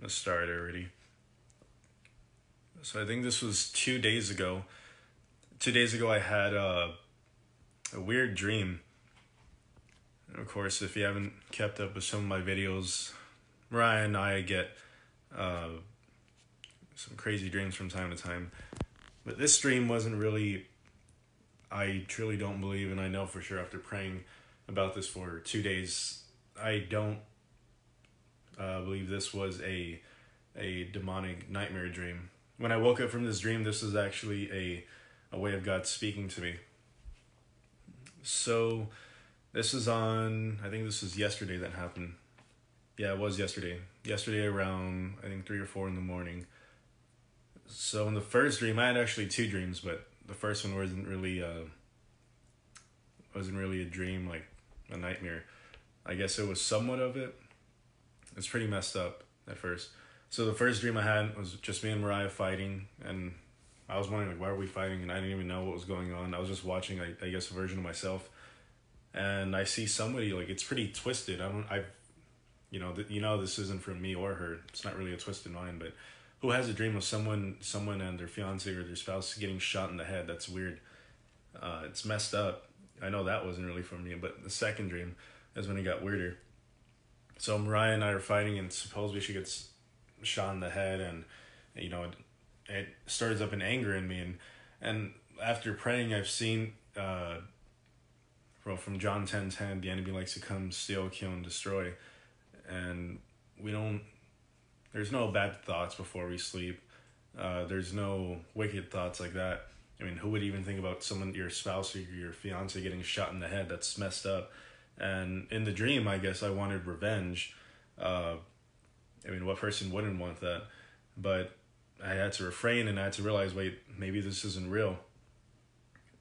Let's start already. So I think this was two days ago. Two days ago, I had a, a weird dream. And of course, if you haven't kept up with some of my videos, Mariah and I get uh, some crazy dreams from time to time. But this dream wasn't really, I truly don't believe, and I know for sure after praying about this for two days, I don't uh, believe this was a a demonic nightmare dream. When I woke up from this dream, this was actually a a way of God speaking to me. So, this is on. I think this was yesterday that happened. Yeah, it was yesterday. Yesterday around I think three or four in the morning. So in the first dream, I had actually two dreams, but the first one wasn't really uh wasn't really a dream like a nightmare. I guess it was somewhat of it. It's pretty messed up at first. So the first dream I had was just me and Mariah fighting, and I was wondering like why are we fighting, and I didn't even know what was going on. I was just watching, I, I guess, a version of myself, and I see somebody like it's pretty twisted. I don't, I, you know, th- you know, this isn't from me or her. It's not really a twisted mind, but who has a dream of someone, someone and their fiance or their spouse getting shot in the head? That's weird. Uh, it's messed up. I know that wasn't really from me, but the second dream is when it got weirder. So Mariah and I are fighting, and supposedly she gets shot in the head, and you know, it, it up an anger in me, and and after praying, I've seen, uh, well, from John ten ten, the enemy likes to come, steal, kill, and destroy, and we don't. There's no bad thoughts before we sleep. Uh, there's no wicked thoughts like that. I mean, who would even think about someone, your spouse or your fiance, getting shot in the head? That's messed up. And in the dream, I guess I wanted revenge. Uh, I mean, what person wouldn't want that? But I had to refrain and I had to realize, wait, maybe this isn't real.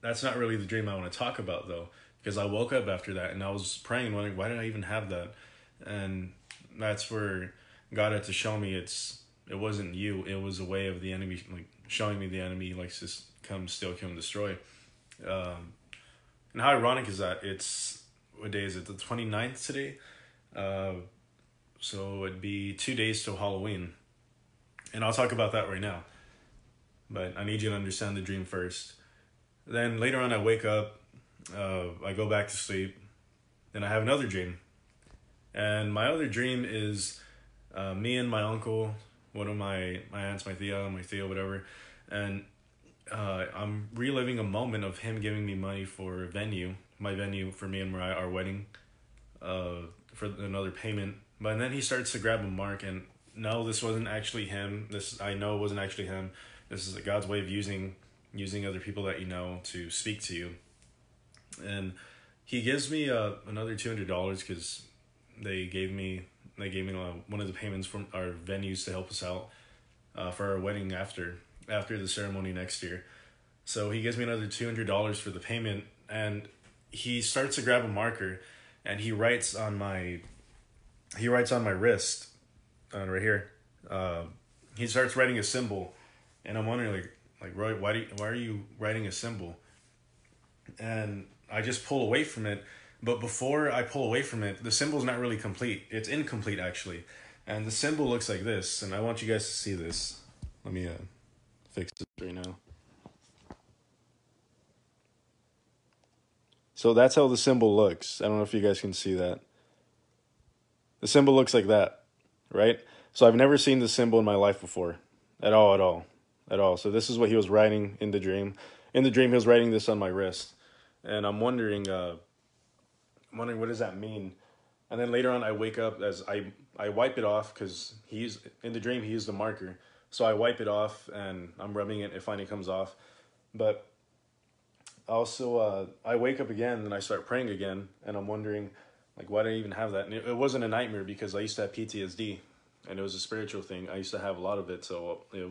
That's not really the dream I want to talk about, though, because I woke up after that and I was praying, wondering, why did I even have that? And that's where God had to show me it's it wasn't you. It was a way of the enemy, like showing me the enemy likes to come, steal, kill, and destroy. Um, and how ironic is that? It's what day is it? The 29th today. Uh, so it'd be two days till Halloween. And I'll talk about that right now. But I need you to understand the dream first. Then later on, I wake up, uh, I go back to sleep, then I have another dream. And my other dream is uh, me and my uncle, one of my, my aunts, my Thea, my Theo, whatever, and uh, I'm reliving a moment of him giving me money for a venue, my venue for me and Mariah, our wedding, uh, for another payment. But then he starts to grab a mark, and no, this wasn't actually him. This I know wasn't actually him. This is God's way of using using other people that you know to speak to you. And he gives me uh, another two hundred dollars because they gave me they gave me uh, one of the payments from our venues to help us out uh, for our wedding after after the ceremony next year. So he gives me another two hundred dollars for the payment, and he starts to grab a marker, and he writes on my he writes on my wrist, uh, right here. Uh, he starts writing a symbol, and I'm wondering like like Roy, why do you, why are you writing a symbol? And I just pull away from it, but before I pull away from it, the symbol's not really complete. It's incomplete actually, and the symbol looks like this. And I want you guys to see this. Let me uh, fix this right now. So that's how the symbol looks. I don't know if you guys can see that. The symbol looks like that, right? So I've never seen the symbol in my life before, at all, at all, at all. So this is what he was writing in the dream. In the dream, he was writing this on my wrist, and I'm wondering, uh, I'm wondering what does that mean? And then later on, I wake up as I I wipe it off because he's in the dream. He used the marker, so I wipe it off and I'm rubbing it. It finally comes off, but also uh, I wake up again and I start praying again, and I'm wondering like why did I even have that? And it, it wasn't a nightmare because I used to have PTSD, and it was a spiritual thing. I used to have a lot of it, so it,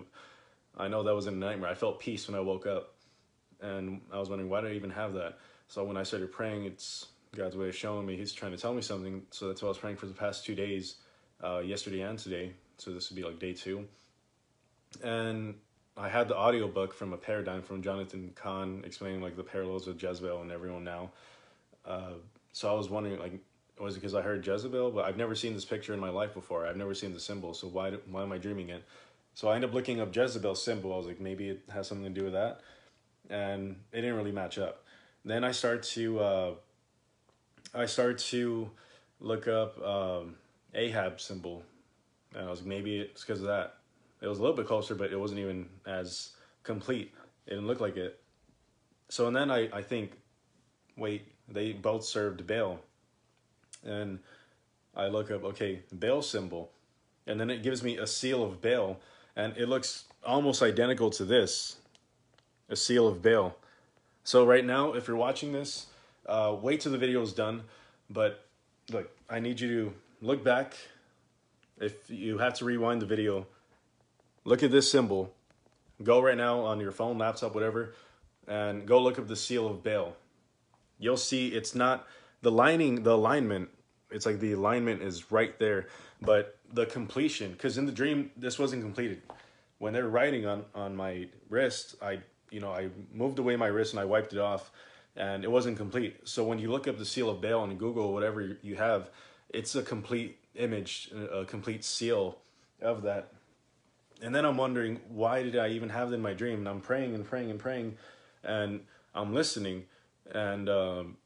I know that wasn't a nightmare. I felt peace when I woke up, and I was wondering why did I even have that? So when I started praying, it's God's way of showing me He's trying to tell me something. So that's what I was praying for the past two days, uh, yesterday and today. So this would be like day two, and I had the audiobook from a paradigm from Jonathan Cahn explaining like the parallels with Jezebel and everyone now. Uh, so I was wondering like was it because I heard Jezebel? But I've never seen this picture in my life before. I've never seen the symbol, so why why am I dreaming it? So I end up looking up Jezebel symbol. I was like, maybe it has something to do with that, and it didn't really match up. Then I start to uh, I start to look up um, Ahab symbol, and I was like, maybe it's because of that. It was a little bit closer, but it wasn't even as complete. It didn't look like it. So and then I I think, wait, they both served Baal and I look up, okay, Baal symbol, and then it gives me a seal of Baal, and it looks almost identical to this, a seal of Baal. So right now, if you're watching this, uh, wait till the video is done, but look, I need you to look back. If you have to rewind the video, look at this symbol. Go right now on your phone, laptop, whatever, and go look up the seal of Baal. You'll see it's not the lining, the alignment, it's like the alignment is right there, but the completion, because in the dream, this wasn't completed. When they're writing on, on my wrist, I, you know, I moved away my wrist and I wiped it off and it wasn't complete. So when you look up the seal of Baal on Google, whatever you have, it's a complete image, a complete seal of that. And then I'm wondering, why did I even have it in my dream? And I'm praying and praying and praying and I'm listening and um,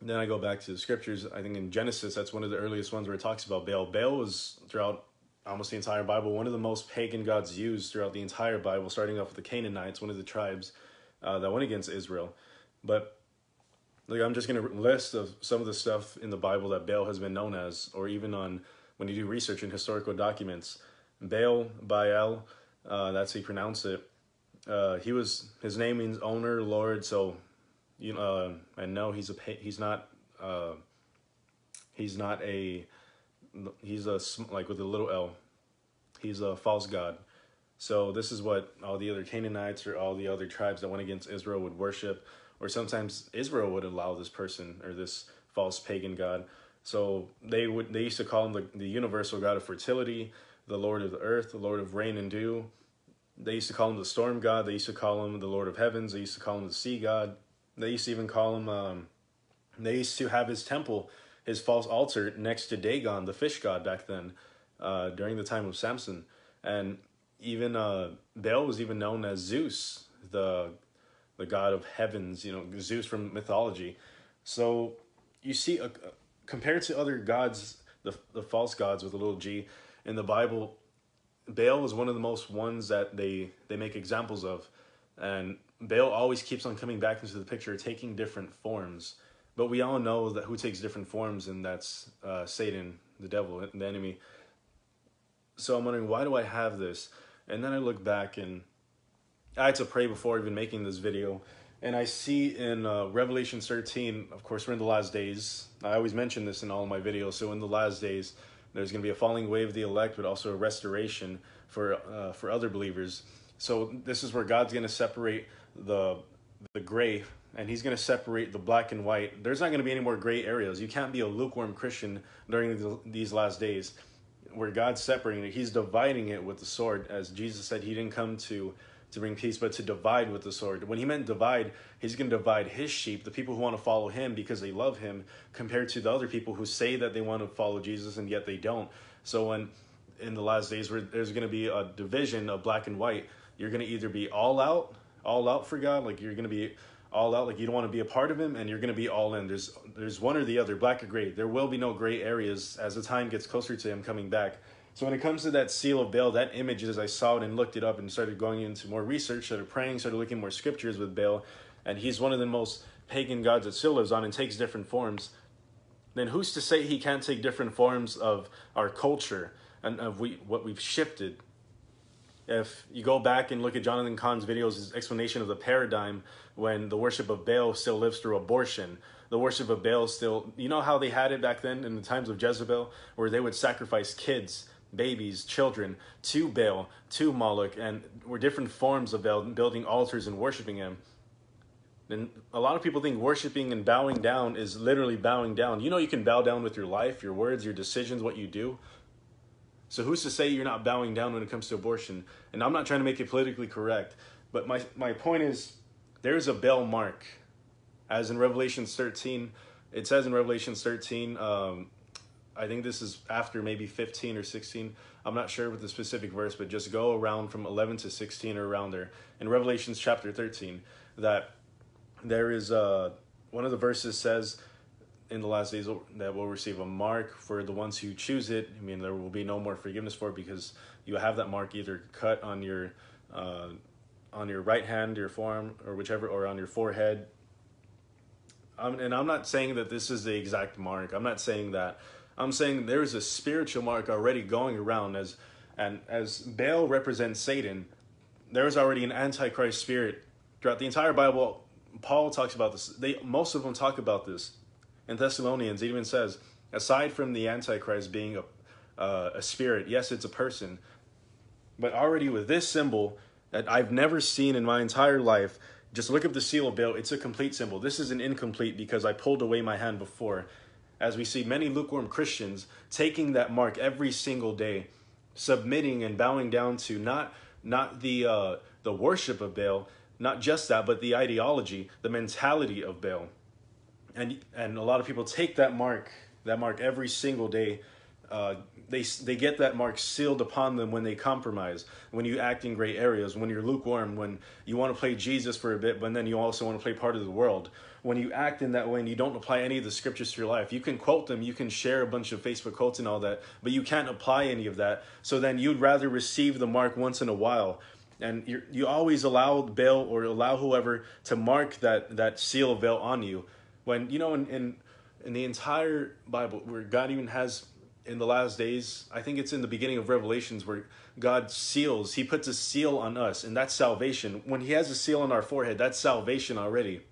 then I go back to the scriptures. I think in Genesis, that's one of the earliest ones where it talks about Baal. Baal was throughout almost the entire Bible one of the most pagan gods used throughout the entire Bible, starting off with the Canaanites, one of the tribes uh, that went against Israel. But like I'm just going to list of some of the stuff in the Bible that Baal has been known as, or even on when you do research in historical documents. Baal, Baal, uh, that's how you pronounce it. Uh, he was his name means owner, lord. So you know, uh, and no, he's a he's not uh, he's not a he's a like with a little L. He's a false god. So this is what all the other Canaanites or all the other tribes that went against Israel would worship, or sometimes Israel would allow this person or this false pagan god. So they would they used to call him the, the universal god of fertility, the Lord of the earth, the Lord of rain and dew. They used to call him the storm god. They used to call him the Lord of heavens. They used to call him the sea god. They used to even call him, um, they used to have his temple, his false altar next to Dagon, the fish god back then, uh, during the time of Samson. And even uh, Baal was even known as Zeus, the the god of heavens, you know, Zeus from mythology. So you see, uh, compared to other gods, the, the false gods with a little g, in the Bible, Baal is one of the most ones that they, they make examples of. And Baal always keeps on coming back into the picture, taking different forms. But we all know that who takes different forms, and that's uh, Satan, the devil, the enemy. So I'm wondering, why do I have this? And then I look back and I had to pray before even making this video. And I see in uh, Revelation 13, of course, we're in the last days. I always mention this in all my videos. So in the last days, there's going to be a falling away of the elect, but also a restoration for uh, for other believers. So this is where God's going to separate the the gray and he's going to separate the black and white. There's not going to be any more gray areas. You can't be a lukewarm Christian during the, these last days where God's separating it. He's dividing it with the sword as Jesus said he didn't come to to bring peace but to divide with the sword. When he meant divide, he's going to divide his sheep, the people who want to follow him because they love him compared to the other people who say that they want to follow Jesus and yet they don't. So when in the last days where there's going to be a division of black and white, you're going to either be all out all out for God, like you're gonna be all out, like you don't want to be a part of Him, and you're gonna be all in. There's there's one or the other, black or gray. There will be no gray areas as the time gets closer to Him coming back. So when it comes to that seal of Baal, that image, as I saw it and looked it up and started going into more research, started praying, started looking more scriptures with Baal, and he's one of the most pagan gods that still lives on and takes different forms. Then who's to say he can't take different forms of our culture and of we what we've shifted if you go back and look at Jonathan Cahn's videos, his explanation of the paradigm when the worship of Baal still lives through abortion, the worship of Baal still, you know how they had it back then in the times of Jezebel, where they would sacrifice kids, babies, children to Baal, to Moloch, and were different forms of Baal, building altars and worshiping him. And a lot of people think worshiping and bowing down is literally bowing down. You know, you can bow down with your life, your words, your decisions, what you do. So who's to say you're not bowing down when it comes to abortion? And I'm not trying to make it politically correct, but my, my point is there's a Baal mark. As in Revelation 13, it says in Revelations 13, um, I think this is after maybe 15 or 16. I'm not sure with the specific verse, but just go around from 11 to 16 or around there. In Revelations chapter 13, that there is uh, one of the verses says in the last days that we'll receive a mark for the ones who choose it. I mean, there will be no more forgiveness for it because you have that mark either cut on your uh, on your right hand, your forearm, or whichever, or on your forehead. Um, and I'm not saying that this is the exact mark. I'm not saying that. I'm saying there is a spiritual mark already going around as and as Baal represents Satan, there is already an antichrist spirit throughout the entire Bible. Paul talks about this. They most of them talk about this. In Thessalonians, it even says, aside from the antichrist being a uh, a spirit, yes, it's a person, but already with this symbol that I've never seen in my entire life, just look up the seal of Baal. It's a complete symbol. This is an incomplete because I pulled away my hand before as we see many lukewarm Christians taking that mark every single day, submitting and bowing down to not not the uh, the worship of Baal, not just that, but the ideology, the mentality of Baal, and and a lot of people take that mark that mark every single day. Uh, they they get that mark sealed upon them when they compromise, when you act in gray areas, when you're lukewarm, when you want to play Jesus for a bit, but then you also want to play part of the world, when you act in that way and you don't apply any of the scriptures to your life. You can quote them, you can share a bunch of Facebook quotes and all that, but you can't apply any of that. So then you'd rather receive the mark once in a while. And you you always allow Baal or allow whoever to mark that, that seal of Baal on you. When, you know, in, in, in the entire Bible, where God even has in the last days, I think it's in the beginning of Revelations where God seals, He puts a seal on us, and that's salvation. When He has a seal on our forehead, that's salvation already.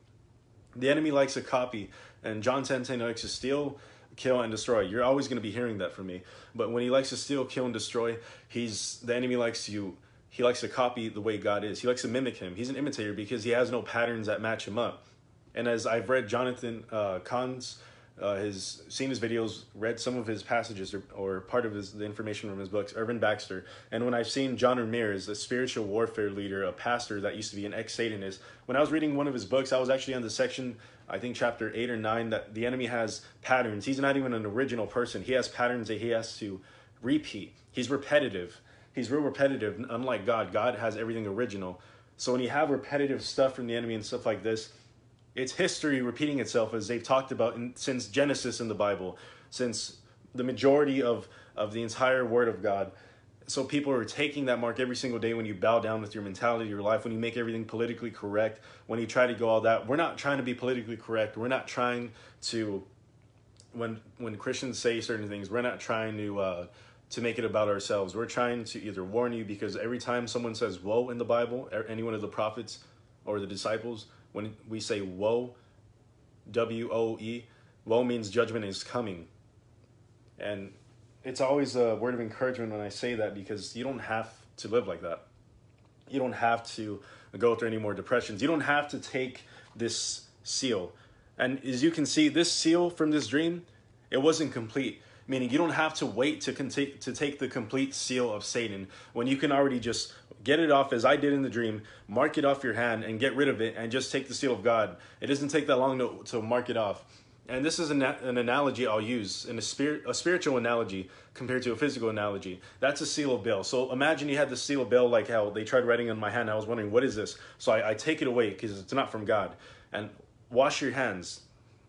The enemy likes a copy, and John 10 10 likes to steal, kill, and destroy. You're always going to be hearing that from me. But when he likes to steal, kill, and destroy, he's the enemy likes to he likes to copy the way God is. He likes to mimic him. He's an imitator because he has no patterns that match him up. And as I've read Jonathan uh, Cahn's uh, his seen his videos, read some of his passages or, or part of his the information from his books, Irvin Baxter. And when I've seen John Ramirez, a spiritual warfare leader, a pastor that used to be an ex Satanist, when I was reading one of his books, I was actually on the section, I think chapter eight or nine, that the enemy has patterns. He's not even an original person. He has patterns that he has to repeat. He's repetitive. He's real repetitive. Unlike God, God has everything original. So when you have repetitive stuff from the enemy and stuff like this, it's history repeating itself as they've talked about in, since Genesis in the Bible, since the majority of, of the entire Word of God. So people are taking that mark every single day when you bow down with your mentality, your life, when you make everything politically correct, when you try to go all that. We're not trying to be politically correct. We're not trying to, when when Christians say certain things, we're not trying to uh, to make it about ourselves. We're trying to either warn you because every time someone says "woe" in the Bible, any one of the prophets or the disciples, when we say woe, W O E, woe means judgment is coming. And it's always a word of encouragement when I say that because you don't have to live like that. You don't have to go through any more depressions. You don't have to take this seal. And as you can see, this seal from this dream, it wasn't complete. Meaning you don't have to wait to, con- to take the complete seal of Satan when you can already just Get it off as I did in the dream. Mark it off your hand and get rid of it and just take the seal of God. It doesn't take that long to, to mark it off. And this is an, an analogy I'll use, in a, spirit, a spiritual analogy compared to a physical analogy. That's a seal of Baal. So imagine you had the seal of Baal like how they tried writing on my hand. I was wondering, what is this? So I, I take it away because it's not from God. And wash your hands.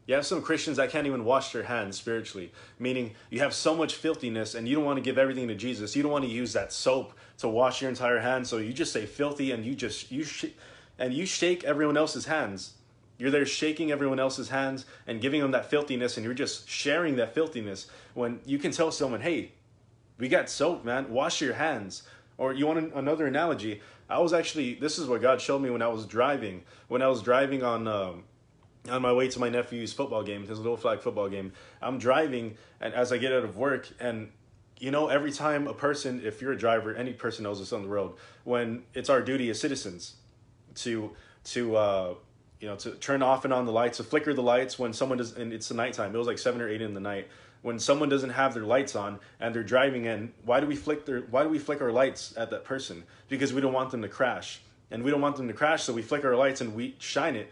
You have some Christians that can't even wash their hands spiritually, meaning you have so much filthiness and you don't want to give everything to Jesus. You don't want to use that soap to wash your entire hand. So you just say filthy and you just you sh- and you shake everyone else's hands. You're there shaking everyone else's hands and giving them that filthiness, and you're just sharing that filthiness. When you can tell someone, "Hey, we got soap, man. Wash your hands." Or you want another analogy? I was actually this is what God showed me when I was driving. When I was driving on. Um, on my way to my nephew's football game, his little flag football game, I'm driving, and as I get out of work, and you know, every time a person, if you're a driver, any person knows this on the road, when it's our duty as citizens to to uh, you know to turn off and on the lights, to flicker the lights when someone does, and it's the nighttime. It was like seven or eight in the night when someone doesn't have their lights on and they're driving in. Why do we flick their Why do we flick our lights at that person? Because we don't want them to crash, and we don't want them to crash, so we flick our lights and we shine it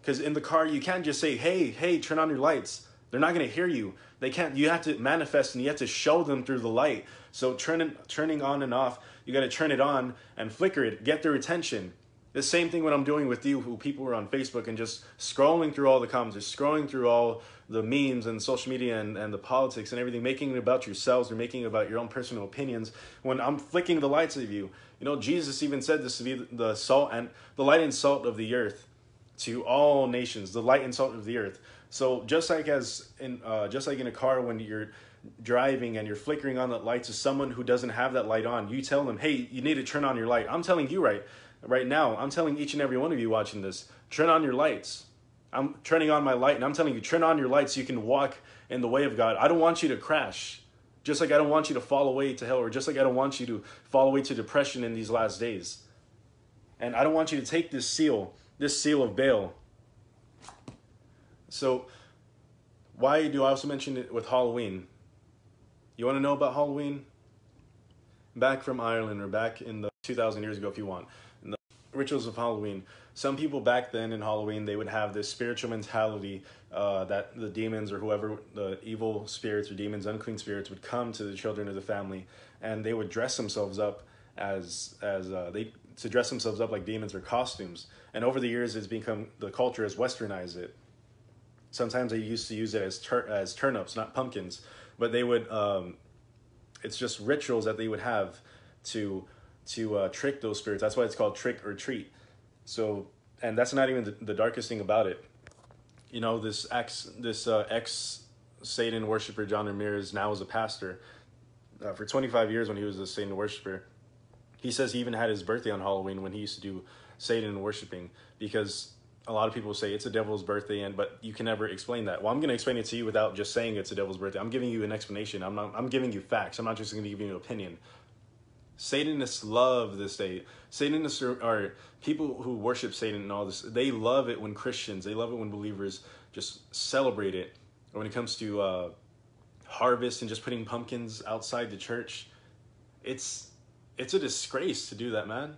Because in the car, you can't just say, hey, hey, turn on your lights. They're not going to hear you. They can't, you have to manifest and you have to show them through the light. So turning, turning on and off, you got to turn it on and flicker it, get their attention. The same thing what I'm doing with you, who people are on Facebook and just scrolling through all the comments, or scrolling through all the memes and social media and, and the politics and everything, making it about yourselves or making it about your own personal opinions. When I'm flicking the lights of you, you know, Jesus even said this to be the salt and the light and salt of the earth to all nations, the light and salt of the earth. So just like as in uh, just like in a car when you're driving and you're flickering on that light to someone who doesn't have that light on, you tell them, "Hey, you need to turn on your light." I'm telling you right right now. I'm telling each and every one of you watching this, turn on your lights. I'm turning on my light and I'm telling you, turn on your light so you can walk in the way of God. I don't want you to crash. Just like I don't want you to fall away to hell, or just like I don't want you to fall away to depression in these last days. And I don't want you to take this seal, this seal of Baal. So, why do I also mention it with Halloween? You want to know about Halloween? Back from Ireland or back in the 2,000 years ago, if you want the rituals of Halloween. Some people back then in Halloween they would have this spiritual mentality uh, that the demons or whoever the evil spirits or demons, unclean spirits would come to the children of the family, and they would dress themselves up as as uh, they to dress themselves up like demons or costumes. And over the years, it's become the culture has westernized it. Sometimes they used to use it as tur- as turnips, not pumpkins, but they would. Um, it's just rituals that they would have to to uh, trick those spirits. That's why it's called trick or treat. So, and that's not even the, the darkest thing about it. You know, this ex this uh, ex Satan worshiper John Ramirez now is a pastor. Uh, for 25 years when he was a Satan worshiper, he says he even had his birthday on Halloween when he used to do Satan worshiping because a lot of people say it's a devil's birthday and but you can never explain that well i'm going to explain it to you without just saying it's a devil's birthday i'm giving you an explanation i'm not i'm giving you facts i'm not just going to give you an opinion Satanists love this day. Satanists are, are, people who worship Satan and all this. They love it when Christians, they love it when believers just celebrate it. When it comes to uh, harvest and just putting pumpkins outside the church, it's it's a disgrace to do that, man.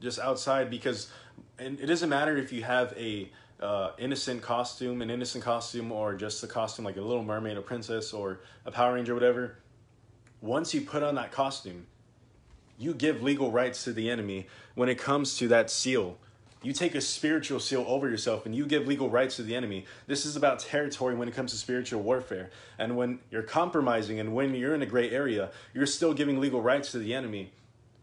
Just outside because, and it doesn't matter if you have a uh, innocent costume, an innocent costume, or just a costume like a Little Mermaid, a princess, or a Power Ranger, whatever. Once you put on that costume, you give legal rights to the enemy when it comes to that seal. You take a spiritual seal over yourself and you give legal rights to the enemy. This is about territory when it comes to spiritual warfare. And when you're compromising and when you're in a gray area, you're still giving legal rights to the enemy.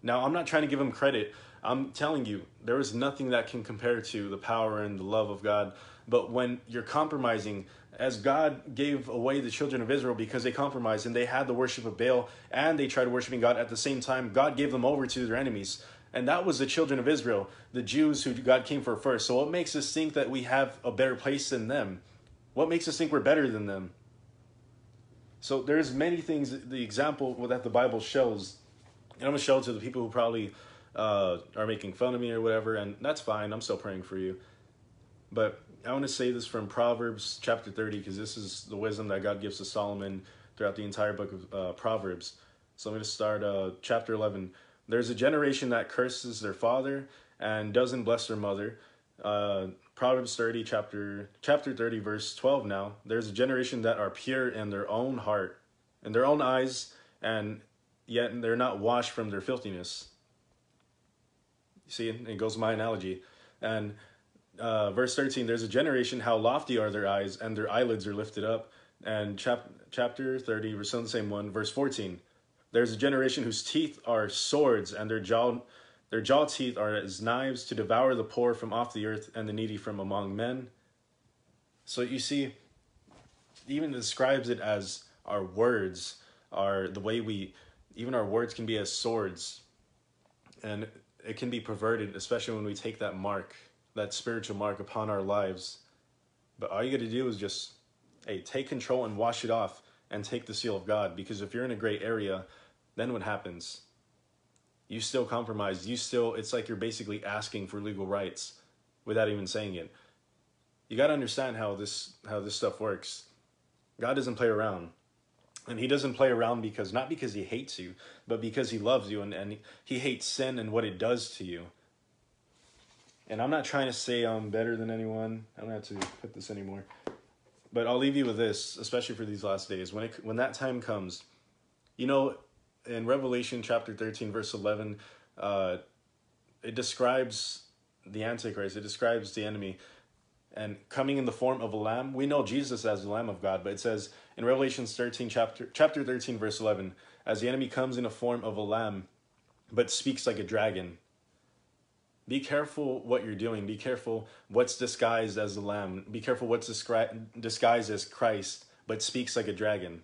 Now, I'm not trying to give him credit. I'm telling you, there is nothing that can compare to the power and the love of God. But when you're compromising as God gave away the children of Israel because they compromised and they had the worship of Baal and they tried worshiping God at the same time, God gave them over to their enemies. And that was the children of Israel, the Jews who God came for first. So what makes us think that we have a better place than them? What makes us think we're better than them? So there's many things, the example that the Bible shows, and I'm going to show it to the people who probably uh, are making fun of me or whatever, and that's fine. I'm still praying for you. But I want to say this from Proverbs chapter 30 because this is the wisdom that God gives to Solomon throughout the entire book of uh, Proverbs. So I'm going to start uh, chapter 11. There's a generation that curses their father and doesn't bless their mother. Uh, Proverbs 30, chapter chapter 30, verse 12 now. There's a generation that are pure in their own heart, in their own eyes, and yet they're not washed from their filthiness. See, it goes my analogy. And uh, verse 13 there's a generation how lofty are their eyes and their eyelids are lifted up. And chap- chapter 30 we're still the same one verse 14 there's a generation whose teeth are swords and their jaw their jaw teeth are as knives to devour the poor from off the earth and the needy from among men. So you see even describes it as our words are the way we even our words can be as swords. And it can be perverted especially when we take that mark that spiritual mark upon our lives. But all you got to do is just, hey, take control and wash it off and take the seal of God. Because if you're in a gray area, then what happens? You still compromise. You still, it's like you're basically asking for legal rights without even saying it. You got to understand how this how this stuff works. God doesn't play around. And he doesn't play around because not because he hates you, but because he loves you and, and he hates sin and what it does to you. And I'm not trying to say I'm better than anyone. I don't have to put this anymore. But I'll leave you with this, especially for these last days. When it, when that time comes, you know, in Revelation chapter 13, verse 11, uh, it describes the Antichrist, it describes the enemy and coming in the form of a lamb. We know Jesus as the Lamb of God, but it says in Revelation 13, chapter, chapter 13, verse 11, as the enemy comes in the form of a lamb, but speaks like a dragon. Be careful what you're doing. Be careful what's disguised as a lamb. Be careful what's disguised as Christ, but speaks like a dragon.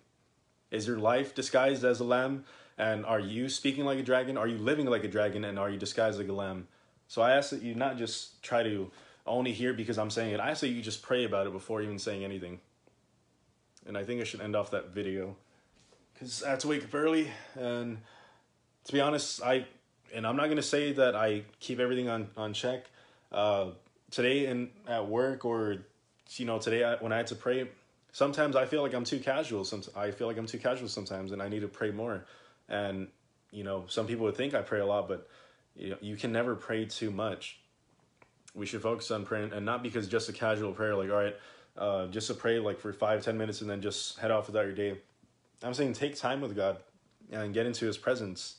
Is your life disguised as a lamb? And are you speaking like a dragon? Are you living like a dragon? And are you disguised like a lamb? So I ask that you not just try to only hear because I'm saying it. I say you just pray about it before even saying anything. And I think I should end off that video because I have to wake up early. And to be honest, I and I'm not gonna say that I keep everything on on check. Uh, today and at work or you know today I, when I had to pray, sometimes I feel like I'm too casual. Some I feel like I'm too casual sometimes, and I need to pray more. And you know, some people would think I pray a lot, but you know, you can never pray too much. We should focus on praying, and not because just a casual prayer, like all right, uh, just to pray like for five ten minutes and then just head off without your day. I'm saying take time with God and get into His presence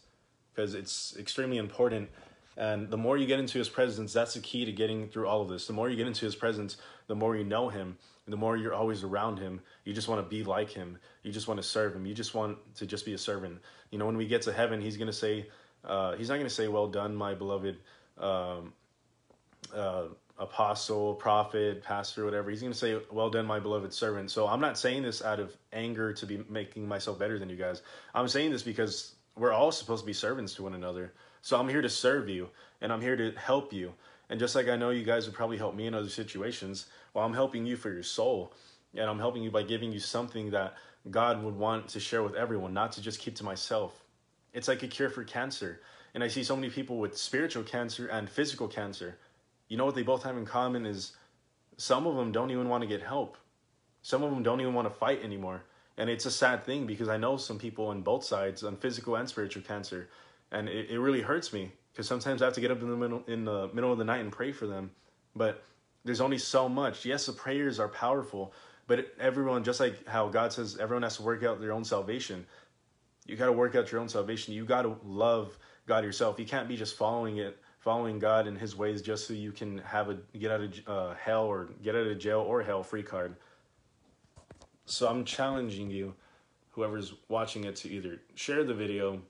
because it's extremely important. And the more you get into His presence, that's the key to getting through all of this. The more you get into His presence, the more you know Him, the more you're always around Him. You just want to be like Him. You just want to serve Him. You just want to just be a servant. You know, when we get to heaven, He's gonna say, uh, He's not gonna say, "Well done, my beloved." Um, uh, apostle, prophet, pastor, whatever. He's going to say, Well done, my beloved servant. So I'm not saying this out of anger to be making myself better than you guys. I'm saying this because we're all supposed to be servants to one another. So I'm here to serve you and I'm here to help you. And just like I know you guys would probably help me in other situations, well, I'm helping you for your soul. And I'm helping you by giving you something that God would want to share with everyone, not to just keep to myself. It's like a cure for cancer. And I see so many people with spiritual cancer and physical cancer you know what they both have in common is some of them don't even want to get help. Some of them don't even want to fight anymore. And it's a sad thing because I know some people on both sides, on physical and spiritual cancer, and it, it really hurts me because sometimes I have to get up in the middle in the middle of the night and pray for them. But there's only so much. Yes, the prayers are powerful, but everyone, just like how God says, everyone has to work out their own salvation. You got to work out your own salvation. You got to love God yourself. You can't be just following it following God and His ways just so you can have a get out of uh, hell or get out of jail or hell free card. So I'm challenging you, whoever's watching it, to either share the video,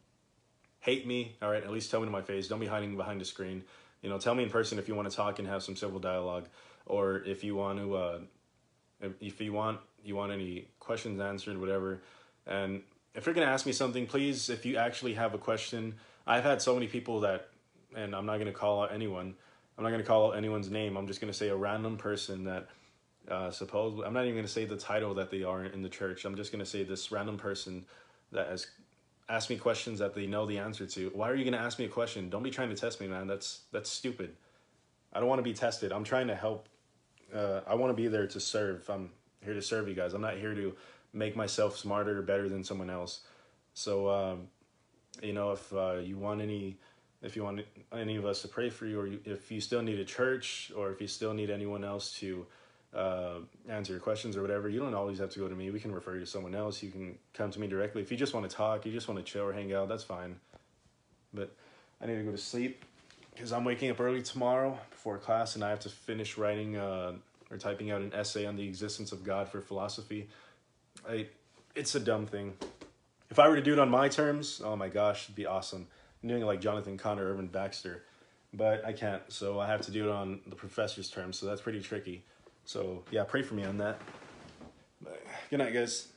hate me, all right, at least tell me to my face. Don't be hiding behind the screen. You know, tell me in person if you want to talk and have some civil dialogue, or if you want to, uh, if you want you want any questions answered, whatever. And if you're gonna ask me something, please, if you actually have a question, I've had so many people that and I'm not going to call out anyone. I'm not going to call out anyone's name. I'm just going to say a random person that uh, supposedly, I'm not even going to say the title that they are in the church. I'm just going to say this random person that has asked me questions that they know the answer to. Why are you going to ask me a question? Don't be trying to test me, man. That's that's stupid. I don't want to be tested. I'm trying to help. Uh, I want to be there to serve. I'm here to serve you guys. I'm not here to make myself smarter or better than someone else. So, um, you know, if uh, you want any if you want any of us to pray for you, or you, if you still need a church, or if you still need anyone else to uh, answer your questions or whatever, you don't always have to go to me. We can refer you to someone else. You can come to me directly. If you just want to talk, you just want to chill or hang out, that's fine. But I need to go to sleep because I'm waking up early tomorrow before class, and I have to finish writing uh, or typing out an essay on the existence of God for philosophy. I, it's a dumb thing. If I were to do it on my terms, oh my gosh, it'd be awesome. Doing like Jonathan Connor, Irvin Baxter, but I can't. So I have to do it on the professor's terms. So that's pretty tricky. So yeah, pray for me on that. But, good night, guys.